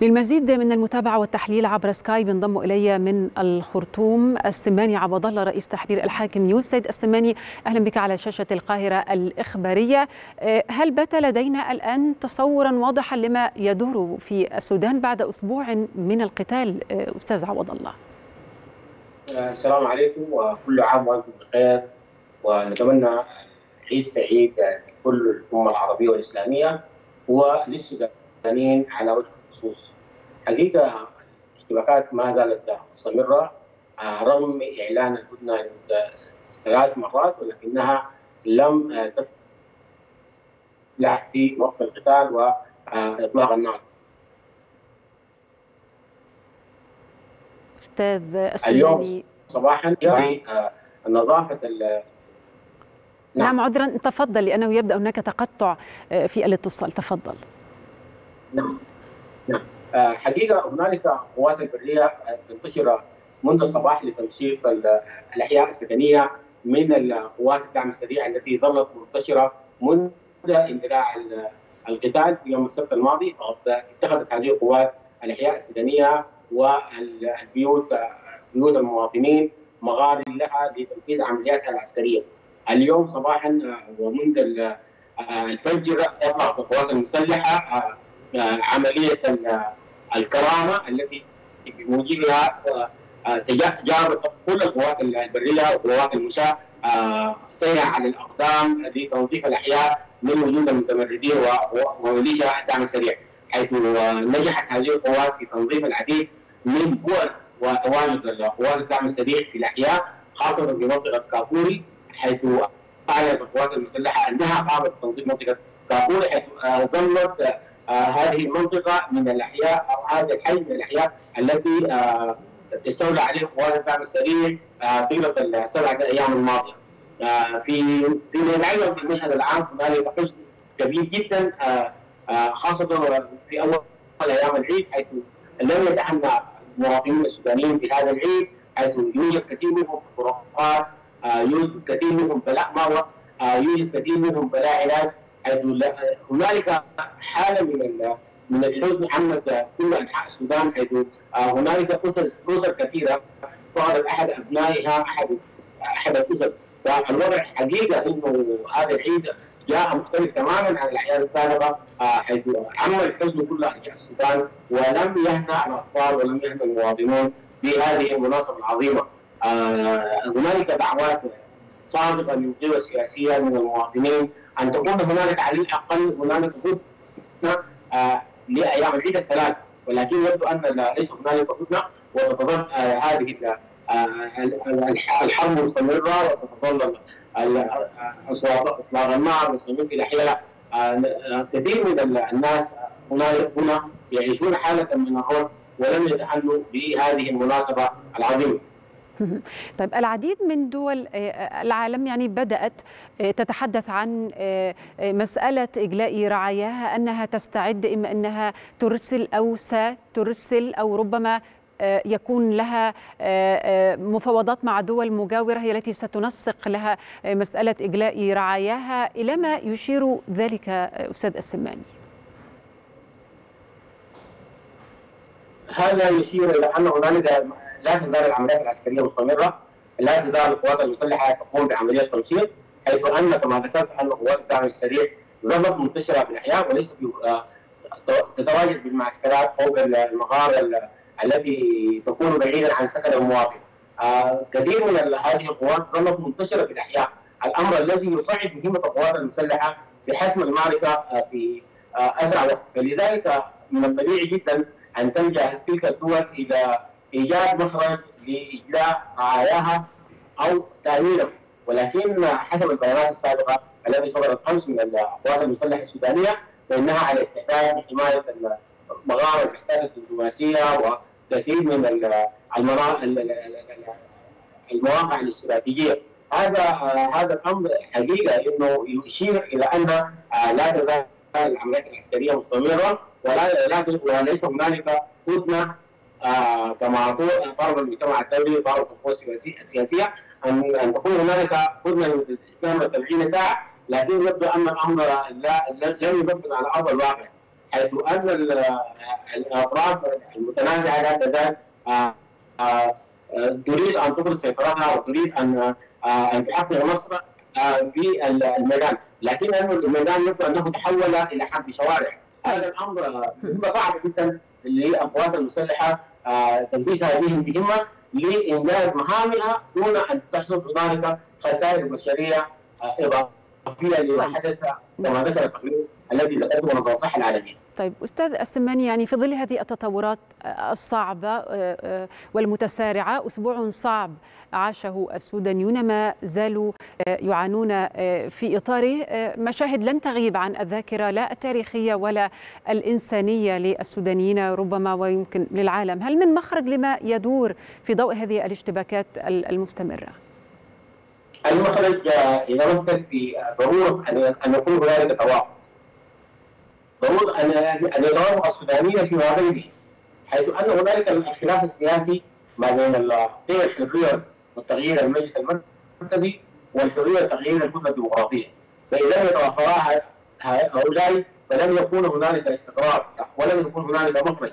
للمزيد من المتابعة والتحليل عبر سكايب ينضم إلي من الخرطوم السماني عبد الله رئيس تحرير الحاكم نيوز. سيد السماني أهلا بك على شاشة القاهرة الإخبارية. هل بات لدينا الآن تصورا واضحا لما يدور في السودان بعد أسبوع من القتال؟ أستاذ عوض الله. السلام عليكم وكل عام وأنتم بخير. ونتمنى عيد سعيد لكل الأمة العربية والإسلامية وللسودانيين على وجه الخصوص حقيقة الاشتباكات ما زالت مستمرة. رغم إعلان الهدنة ثلاث مرات ولكنها لم تفلح في وقف القتال وإطلاق النار. أستاذ اليوم صباحا في نظافة نعم, نعم عذرا تفضل لأنه يبدأ هناك تقطع في الاتصال. تفضل. حقيقة هنالك قوات البرية تنتشر منذ الصباح لتنشيط الأحياء السكنية من القوات الدعم السريع التي ظلت منتشرة منذ اندلاع القتال في يوم السبت الماضي اتخذت هذه القوات الأحياء السكنية والبيوت بيوت المواطنين مغار لها لتنفيذ عملياتها العسكرية. اليوم صباحا ومنذ الفجر اطلقت القوات المسلحة عملية الكرامة التي بموجبها جارت كل القوات البرية وقوات المشاة سير على الأقدام لتنظيف الأحياء من وجود المتمردين وميليشيا الدعم السريع حيث نجحت هذه القوات في تنظيف العديد من بؤر وتواجد قوات الدعم السريع في الأحياء خاصة في منطقة كافوري حيث أعلنت القوات المسلحة أنها قامت بتنظيف منطقة كافوري حيث ظلت هذه المنطقة من الأحياء أو هذا الحي من الأحياء التي تستولى عليه قوات الدعم السريع طيلة السبعه أيام الماضية. في فيما يتعلق بالمشهد العام هنالك حزن كبير جدا خاصة في أول أيام العيد حيث لم يتهنى المواطنين السودانيين بهذا العيد حيث يوجد كثير منهم فروقات يوجد كثير منهم بلاء مرض يوجد كثير منهم بلاء علاج حيث هنالك حالة من من الحزن عمت كل أنحاء السودان حيث هنالك اسر اسر كثيرة فقدت احد أبنائها احد أحد الاسر والوضع حقيقة انه هذا العيد جاء مختلف تماما عن الاعياد السابقة حيث عم الحزن كل ارجاء السودان ولم يهنأ الأطفال ولم يهنأ المواطنون بهذه المناسبه العظيمة. هنالك دعوات صادقه من القوى السياسيه من المواطنين أن تكون هنالك على الاقل هنالك هدنه لأيام العيد الثلاث ولكن يبدو أن ليس هنالك هدنه وستظل هذه الحرب مستمرة وستظل أصوات أطلاق النار مستمر في الأحياء كثير من الناس هنا هنا يعيشون حالة من الرعب ولم يتحلوا بهذه المناسبة العظيمة. طيب العديد من دول العالم يعني بدأت تتحدث عن مسألة إجلاء رعاياها أنها تستعد إما أنها ترسل أو سترسل أو ربما يكون لها مفاوضات مع دول مجاورة هي التي ستنسق لها مسألة إجلاء رعاياها إلى ما يشير ذلك أستاذ السماني. هذا يشير إلى أن هنالك لا تزال العمليات العسكرية مستمرة، لا تزال القوات المسلحة تقوم بعملية تنشيط حيث أن كما ذكرت أن قوات الدعم السريع ظلت منتشرة في الأحياء وليست تتواجد بالمعسكرات أو بالمغار التي تكون بعيدا عن سكن المواطن. كثير من هذه القوات ظلت منتشرة في الأحياء، الأمر الذي يصعب مهمة القوات المسلحة في حسم المعركة في أسرع وقت، فلذلك من الطبيعي جدا أن تلجا تلك الدول إلى إيجاد مخرج لإجلاء رعاياها أو تامينه ولكن حسب البيانات السابقة التي صدرت امس من القوات المسلحة السودانية فإنها على استعداد لحمايه المغارب المحتاجه الدبلوماسية وكثير من المواقع الاستراتيجية. هذا هذا الأمر حقيقة إنه يشير إلى أن لا تزال العمليات العسكرية مستمرة ولا وليس هنالك هدنه آه كما طلب المجتمع الدولي طلب القوى السياسيه ان أن تكون هنالك هدنه لاستثمار 30 ساعة لكن يبدو أن الأمر لا لم ينفذ على أرض الواقع حيث أن الأطراف المتنازعة لا تزال تريد أن تفرض سيطرتها وتريد أن أن تحقق نصر في الميدان، لكن الميدان يبدو أنه تحول إلى حرب شوارع، هذا الأمر صعبه جدا للقوات المسلحة تنفيذ هذه المهمه لإنجاز مهامها دون أن تحدث هنالك خسائر بشرية إضافية لما حدث كما ذكر التقرير. الذي ذكرته منظمه الصحه العالميه. طيب أستاذ السماني يعني في ظل هذه التطورات الصعبة والمتسارعة أسبوع صعب عاشه السودانيون ما زالوا يعانون في إطاره مشاهد لن تغيب عن الذاكرة لا التاريخية ولا الإنسانية للسودانيين ربما ويمكن للعالم، هل من مخرج لما يدور في ضوء هذه الاشتباكات المستمرة؟ المخرج يتمثل في ضروره ان يكون هنالك توافق أن يتوافق السودانيين فيما بينهم حيث أن هنالك الاختلاف السياسي ما بين قيم الحريه والتغيير المجلس المركزي والحرية وتغيير الكتلة الديمقراطية. فإذا لم يتوافقا هؤلاء فلن يكون هنالك استقرار ولن يكون هنالك مخرج.